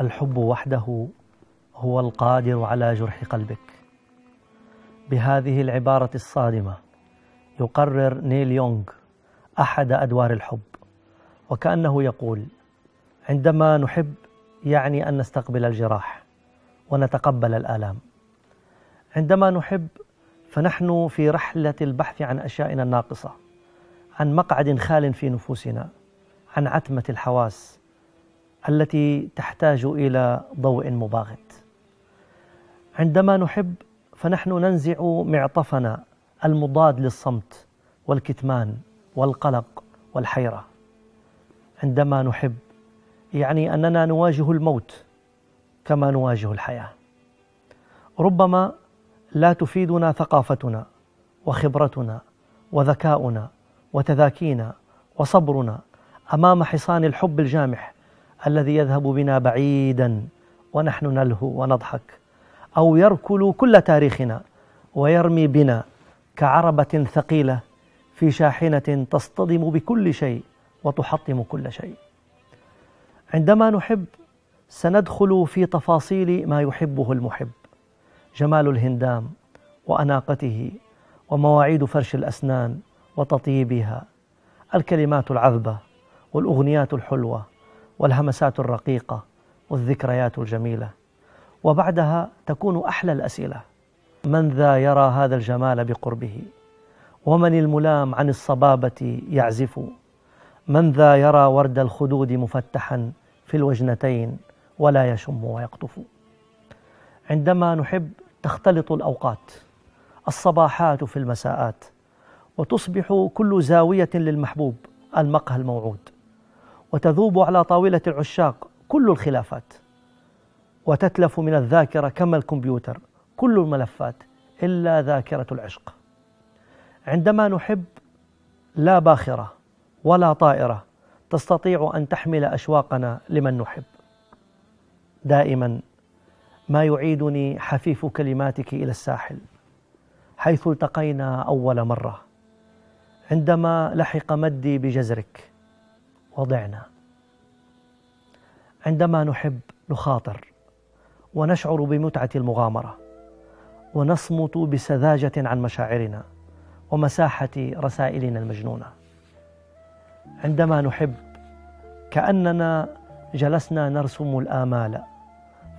الحب وحده هو القادر على جرح قلبك. بهذه العبارة الصادمة يقرر نيل يونغ أحد أدوار الحب وكأنه يقول عندما نحب يعني أن نستقبل الجراح ونتقبل الآلام. عندما نحب فنحن في رحلة البحث عن أشيائنا الناقصة عن مقعد خال في نفوسنا عن عتمة الحواس التي تحتاج إلى ضوء مباغت. عندما نحب فنحن ننزع معطفنا المضاد للصمت والكتمان والقلق والحيرة. عندما نحب يعني أننا نواجه الموت كما نواجه الحياة. ربما لا تفيدنا ثقافتنا وخبرتنا وذكاؤنا وتذاكينا وصبرنا أمام حصان الحب الجامح الذي يذهب بنا بعيدا ونحن نلهو ونضحك أو يركل كل تاريخنا ويرمي بنا كعربة ثقيلة في شاحنة تصطدم بكل شيء وتحطم كل شيء. عندما نحب سندخل في تفاصيل ما يحبه المحب جمال الهندام وأناقته ومواعيد فرش الأسنان وتطيبها الكلمات العذبة والأغنيات الحلوة والهمسات الرقيقة والذكريات الجميلة. وبعدها تكون أحلى الأسئلة. من ذا يرى هذا الجمال بقربه؟ ومن الملام عن الصبابة يعزف؟ من ذا يرى ورد الخدود مفتحا في الوجنتين ولا يشم ويقطف؟ عندما نحب تختلط الأوقات الصباحات في المساءات وتصبح كل زاوية للمحبوب المقهى الموعود. وتذوب على طاولة العشاق كل الخلافات وتتلف من الذاكرة كما الكمبيوتر كل الملفات إلا ذاكرة العشق. عندما نحب لا باخرة ولا طائرة تستطيع أن تحمل أشواقنا لمن نحب. دائما ما يعيدني حفيف كلماتك إلى الساحل حيث التقينا أول مرة. عندما لحق مدي بجزرك وضعنا. عندما نحب نخاطر ونشعر بمتعة المغامرة ونصمت بسذاجة عن مشاعرنا ومساحة رسائلنا المجنونة. عندما نحب كأننا جلسنا نرسم الآمال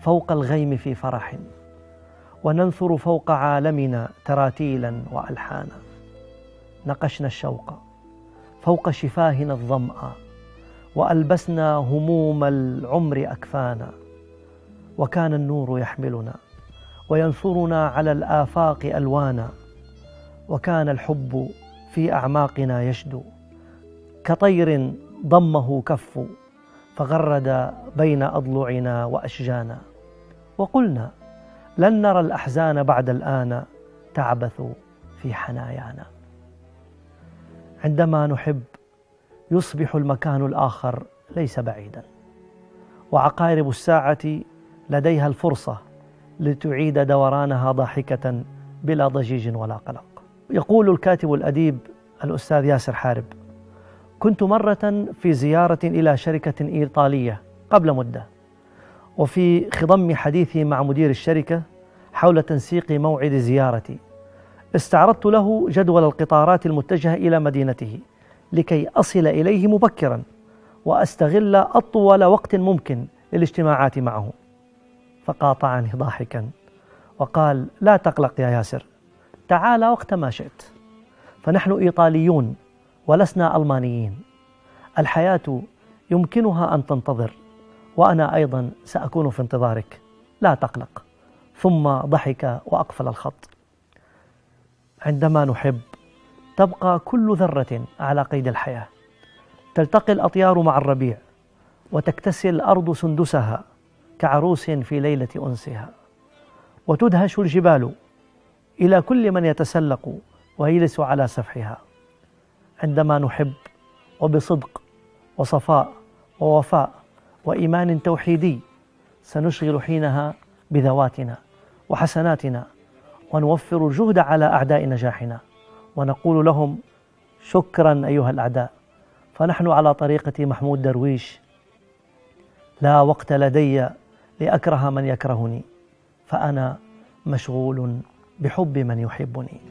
فوق الغيم في فرح وننثر فوق عالمنا تراتيلا والحانا. نقشنا الشوق فوق شفاهنا الظمأ وألبسنا هموم العمر أكفانا وكان النور يحملنا وينثرنا على الآفاق ألوانا وكان الحب في أعماقنا يشدو. كطير ضمه كف فغرد بين أضلعنا وأشجانا. وقلنا لن نرى الأحزان بعد الآن تعبث في حنايانا. عندما نحب يصبح المكان الآخر ليس بعيدا. وعقارب الساعة لديها الفرصة لتعيد دورانها ضاحكة بلا ضجيج ولا قلق. يقول الكاتب الأديب الأستاذ ياسر حارب كنت مرة في زيارة إلى شركة إيطالية قبل مدة وفي خضم حديثي مع مدير الشركة حول تنسيق موعد زيارتي استعرضت له جدول القطارات المتجهة إلى مدينته. لكي أصل إليه مبكرا وأستغل أطول وقت ممكن للاجتماعات معه. فقاطعني ضاحكا وقال لا تقلق يا ياسر تعال وقت ما شئت. فنحن إيطاليون ولسنا ألمانيين. الحياة يمكنها أن تنتظر وأنا أيضا سأكون في انتظارك. لا تقلق. ثم ضحك وأقفل الخط. عندما نحب تبقى كل ذرة على قيد الحياة. تلتقي الأطيار مع الربيع وتكتسي الأرض سندسها كعروس في ليلة أنسها. وتدهش الجبال إلى كل من يتسلق ويجلس على سفحها. عندما نحب وبصدق وصفاء ووفاء وإيمان توحيدي سنشغل حينها بذواتنا وحسناتنا ونوفر الجهد على أعداء نجاحنا. ونقول لهم شكرا أيها الأعداء. فنحن على طريقة محمود درويش. لا وقت لدي لأكره من يكرهني فأنا مشغول بحب من يحبني.